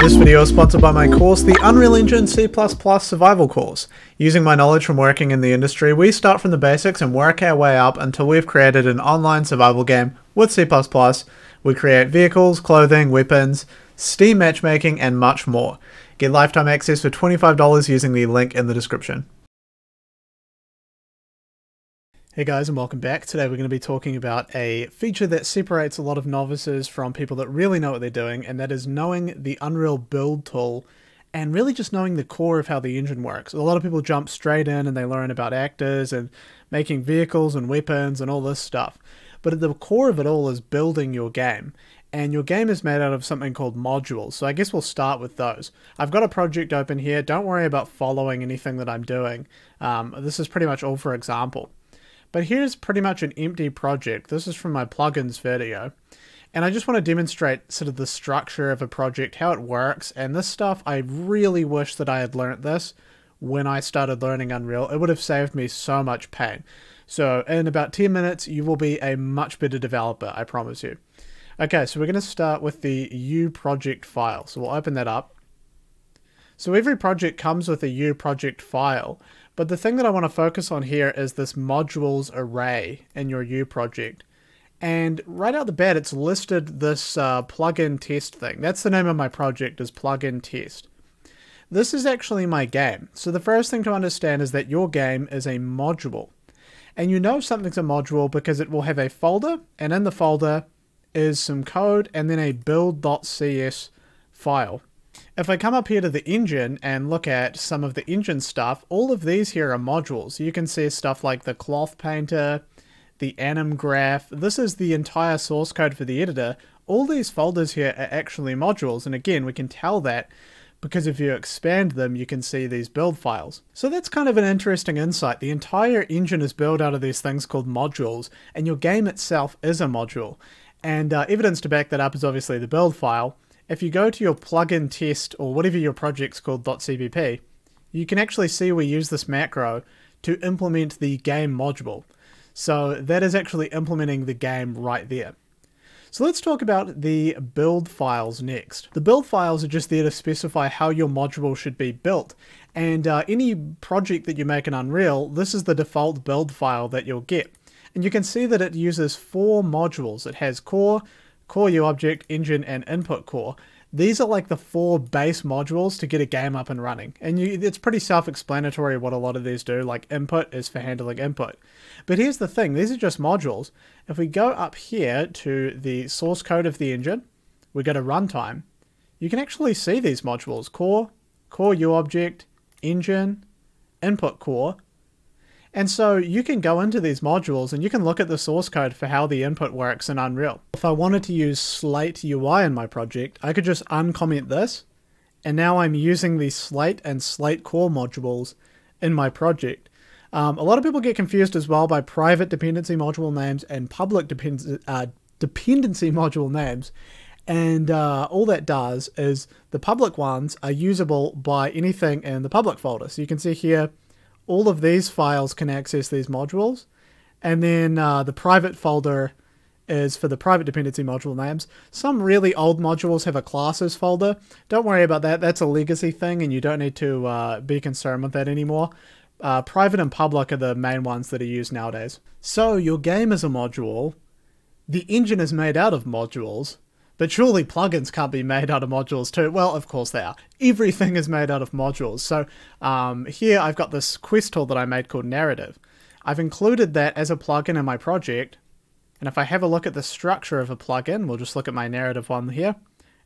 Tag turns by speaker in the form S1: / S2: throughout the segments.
S1: This video is sponsored by my course, the Unreal Engine C++ Survival course. Using my knowledge from working in the industry, we start from the basics and work our way up until we've created an online survival game with C++. We create vehicles, clothing, weapons, Steam matchmaking, and much more. Get lifetime access for $25 using the link in the description. Hey guys and welcome back. Today we're going to be talking about a feature that separates a lot of novices from people that really know what they're doing and that is knowing the Unreal build tool and really just knowing the core of how the engine works. A lot of people jump straight in and they learn about actors and making vehicles and weapons and all this stuff. But at the core of it all is building your game. And your game is made out of something called modules. So I guess we'll start with those. I've got a project open here. Don't worry about following anything that I'm doing. Um, this is pretty much all for example. But here's pretty much an empty project. This is from my plugins video. And I just want to demonstrate sort of the structure of a project, how it works, and this stuff, I really wish that I had learnt this when I started learning Unreal. It would have saved me so much pain. So in about 10 minutes, you will be a much better developer, I promise you. Okay, so we're going to start with the U project file. So we'll open that up. So every project comes with a U project file. But the thing that I want to focus on here is this modules array in your U project. And right out the bat, it's listed this uh, plugin test thing. That's the name of my project is plugin test. This is actually my game. So the first thing to understand is that your game is a module. And you know something's a module because it will have a folder, and in the folder is some code and then a build.cs file. If I come up here to the engine and look at some of the engine stuff, all of these here are modules. You can see stuff like the cloth painter, the anim graph. This is the entire source code for the editor. All these folders here are actually modules. And again, we can tell that because if you expand them, you can see these build files. So that's kind of an interesting insight. The entire engine is built out of these things called modules, and your game itself is a module. And uh, evidence to back that up is obviously the build file if you go to your plugin test or whatever your project's called .cpp, you can actually see we use this macro to implement the game module. So that is actually implementing the game right there. So let's talk about the build files next. The build files are just there to specify how your module should be built. And uh, any project that you make in Unreal, this is the default build file that you'll get. And you can see that it uses four modules. It has core, core UObject, engine, and input core. These are like the four base modules to get a game up and running. And you, it's pretty self-explanatory what a lot of these do, like input is for handling input. But here's the thing, these are just modules. If we go up here to the source code of the engine, we go to runtime, you can actually see these modules, core, core UObject, engine, input core, and so you can go into these modules and you can look at the source code for how the input works in Unreal. If I wanted to use Slate UI in my project, I could just uncomment this, and now I'm using the Slate and Slate Core modules in my project. Um, a lot of people get confused as well by private dependency module names and public depend uh, dependency module names. And uh, all that does is the public ones are usable by anything in the public folder. So you can see here, all of these files can access these modules. And then uh, the private folder is for the private dependency module names. Some really old modules have a classes folder. Don't worry about that. That's a legacy thing and you don't need to uh, be concerned with that anymore. Uh, private and public are the main ones that are used nowadays. So your game is a module. The engine is made out of modules. But surely plugins can't be made out of modules too. Well, of course they are. Everything is made out of modules. So um, here I've got this quest tool that I made called Narrative. I've included that as a plugin in my project. And if I have a look at the structure of a plugin, we'll just look at my narrative one here.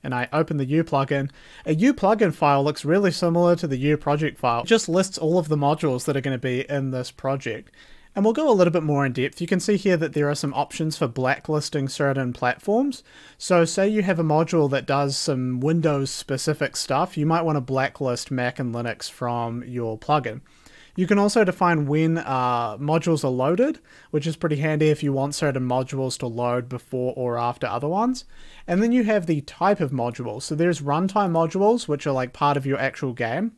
S1: And I open the U plugin. A U plugin file looks really similar to the U project file. It just lists all of the modules that are going to be in this project. And we'll go a little bit more in depth. You can see here that there are some options for blacklisting certain platforms. So say you have a module that does some Windows specific stuff, you might want to blacklist Mac and Linux from your plugin. You can also define when uh, modules are loaded, which is pretty handy if you want certain modules to load before or after other ones. And then you have the type of module. So there's runtime modules, which are like part of your actual game.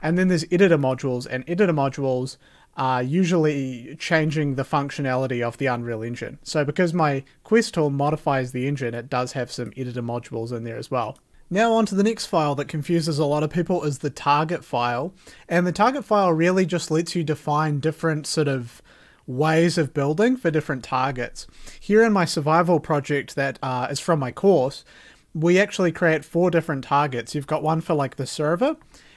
S1: And then there's editor modules, and editor modules are usually changing the functionality of the Unreal Engine. So because my Quest tool modifies the engine, it does have some editor modules in there as well. Now on to the next file that confuses a lot of people is the target file. And the target file really just lets you define different sort of ways of building for different targets. Here in my survival project that uh, is from my course, we actually create four different targets. You've got one for like the server,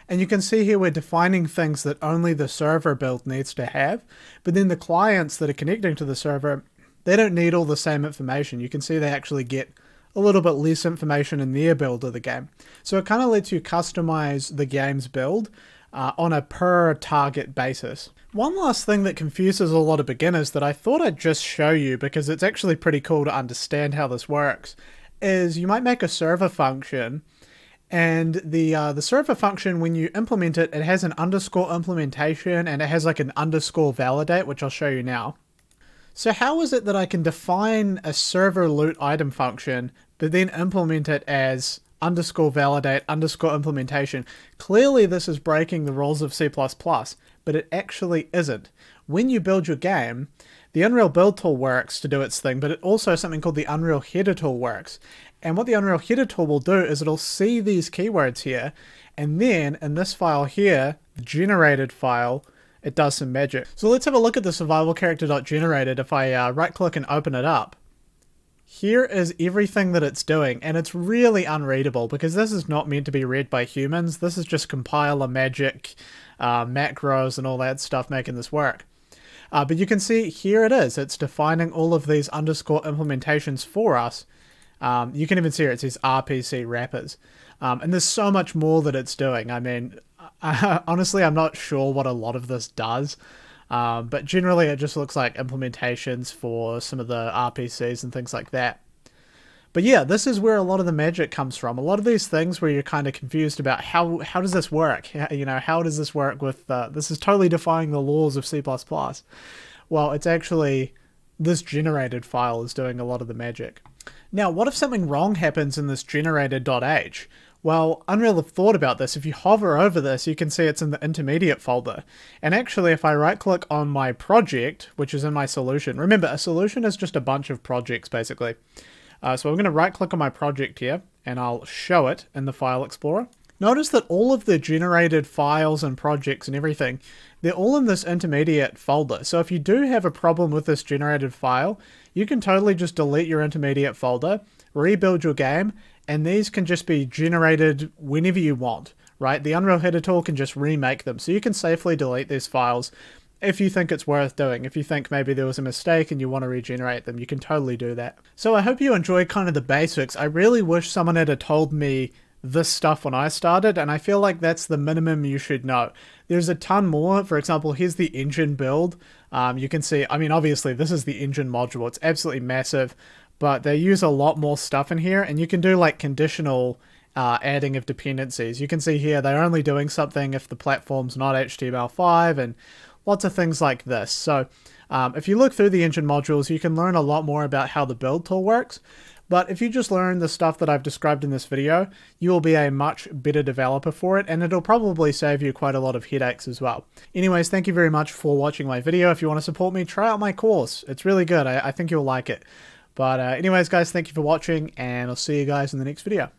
S1: and you can see here we're defining things that only the server build needs to have. But then the clients that are connecting to the server, they don't need all the same information. You can see they actually get a little bit less information in their build of the game. So it kind of lets you customize the game's build uh, on a per target basis. One last thing that confuses a lot of beginners that I thought I'd just show you because it's actually pretty cool to understand how this works is you might make a server function and the uh, the server function when you implement it it has an underscore implementation and it has like an underscore validate which I'll show you now. So how is it that I can define a server loot item function, but then implement it as underscore validate underscore implementation? Clearly this is breaking the rules of C++, but it actually isn't. When you build your game, the Unreal Build tool works to do its thing, but it also something called the Unreal Header tool works. And what the Unreal Header tool will do is it'll see these keywords here, and then in this file here, the generated file, it does some magic. So let's have a look at the survival character.generated if I uh, right click and open it up. Here is everything that it's doing, and it's really unreadable because this is not meant to be read by humans. This is just compiler magic, uh, macros, and all that stuff making this work. Uh, but you can see here it is. It's defining all of these underscore implementations for us. Um, you can even see it says RPC wrappers. Um, and there's so much more that it's doing. I mean, honestly, I'm not sure what a lot of this does. Um, but generally, it just looks like implementations for some of the RPCs and things like that. But yeah, this is where a lot of the magic comes from. A lot of these things where you're kind of confused about how how does this work? You know, how does this work with uh, this is totally defying the laws of C++. Well, it's actually this generated file is doing a lot of the magic. Now, what if something wrong happens in this generated.h? Well, Unreal have thought about this. If you hover over this, you can see it's in the intermediate folder. And actually, if I right click on my project, which is in my solution, remember, a solution is just a bunch of projects, basically. Uh, so I'm going to right click on my project here, and I'll show it in the File Explorer. Notice that all of the generated files and projects and everything, they're all in this intermediate folder. So if you do have a problem with this generated file, you can totally just delete your intermediate folder, rebuild your game, and these can just be generated whenever you want, right? The Unreal tool can just remake them, so you can safely delete these files if you think it's worth doing. If you think maybe there was a mistake and you want to regenerate them, you can totally do that. So I hope you enjoyed kind of the basics. I really wish someone had told me this stuff when I started, and I feel like that's the minimum you should know. There's a ton more. For example, here's the engine build. Um, you can see, I mean, obviously, this is the engine module. It's absolutely massive but they use a lot more stuff in here and you can do like conditional uh, adding of dependencies. You can see here they're only doing something if the platform's not HTML5 and lots of things like this. So um, if you look through the engine modules, you can learn a lot more about how the build tool works. But if you just learn the stuff that I've described in this video, you will be a much better developer for it, and it'll probably save you quite a lot of headaches as well. Anyways, thank you very much for watching my video. If you want to support me, try out my course. It's really good. I, I think you'll like it. But uh, anyways, guys, thank you for watching, and I'll see you guys in the next video.